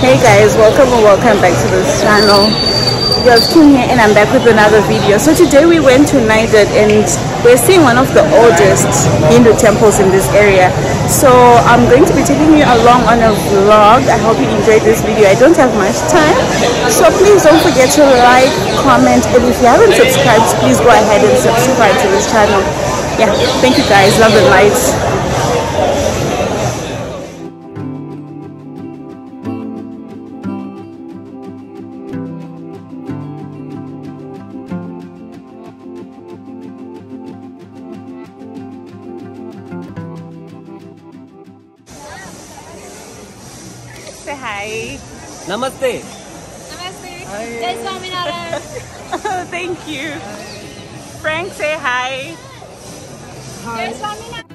hey guys welcome or welcome back to this channel. Girls Kim here and I'm back with another video. So today we went to Nadiad and we're seeing one of the oldest Hindu temples in this area. So I'm going to be taking you along on a vlog. I hope you enjoyed this video. I don't have much time. So please don't forget to like comment and if you haven't subscribed please go ahead and subscribe to this channel. Yeah thank you guys. Love the light Say hi. Namaste. Namaste. Jai Swaminarayan. Oh, thank you. Frank, say hi. Jai Swaminarayan.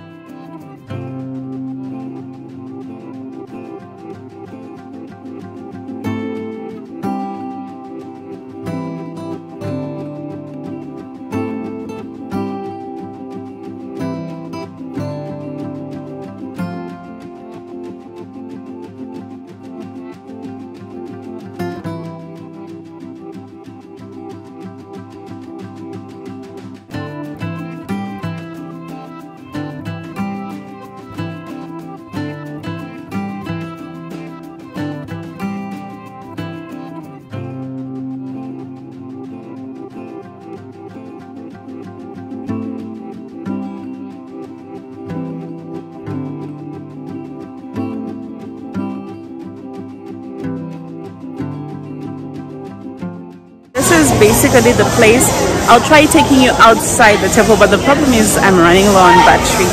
Basically the place. I'll try taking you outside the temple, but the problem is I'm running low on battery.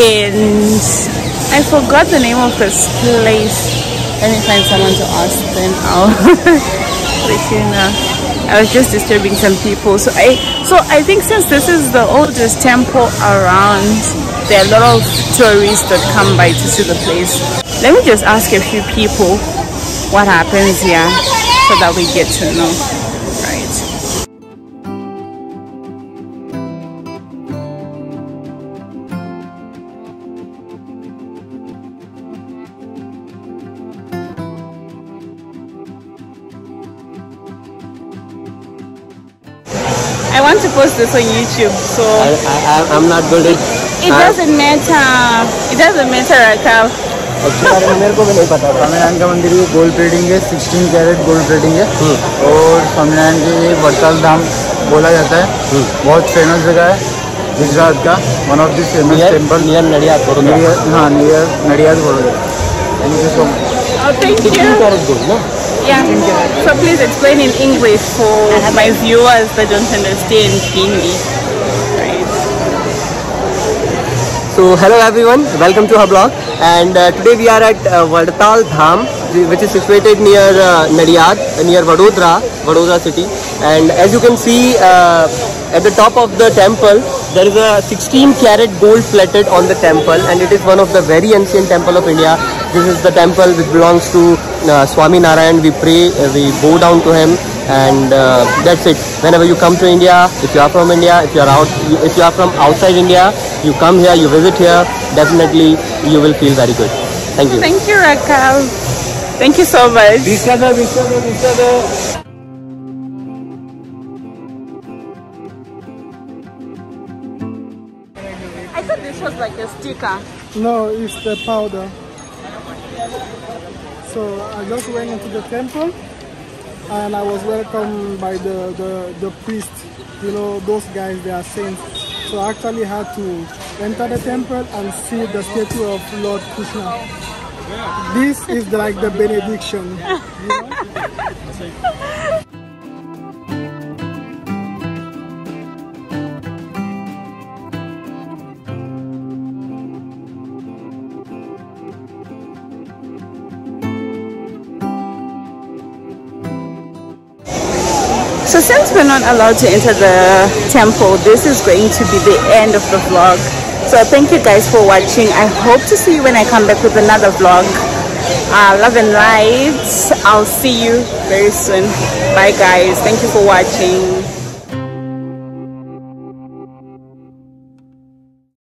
And I forgot the name of this place. Let me find someone to ask then I'll let you know. I was just disturbing some people. So I so I think since this is the oldest temple around, there are a lot of tourists that come by to see the place. Let me just ask a few people what happens here so that we get to know. Want to post this on YouTube, so. I, I, I'm not good at. it doesn't matter. It doesn't matter, Rakav. मेरे को भी नहीं पता स्वामीनारायण का मंदिर ये gold plating है 16 carat gold plating है। और स्वामीनारायण के ये वरताल धाम बोला जाता है। बहुत फ़ेमस जगह है गुजरात का one of the famous near temple near Nadia हाँ नियर नडियाद बोलो। Thank you so much sixteen you. Carat gold ना? Yeah. So please explain in English for my viewers that don't understand Hindi. So hello everyone, welcome to our blog. And uh, today we are at uh, Vadatal Dham, which is situated near uh, Nadiad, uh, near Vadodara, Vadodara city. And as you can see, uh, at the top of the temple, there is a 16 carat gold plated on the temple, and it is one of the very ancient temple of India. This is the temple which belongs to uh, Swami Narayan. We pray, uh, we bow down to him, and uh, that's it. Whenever you come to India, if you are from India, if you are out, if you are from outside India, you come here, you visit here, definitely you will feel very good. Thank you. Thank you, Rakav. Thank you so much. I thought this was like a sticker. No, it's the powder. So I just went into the temple and I was welcomed by the, the, the priest. You know, those guys, they are saints. So I actually had to enter the temple and see the statue of Lord Krishna. This is like the benediction. So since we're not allowed to enter the temple, this is going to be the end of the vlog. So thank you guys for watching. I hope to see you when I come back with another vlog. Uh, love and light. I'll see you very soon. Bye guys. Thank you for watching.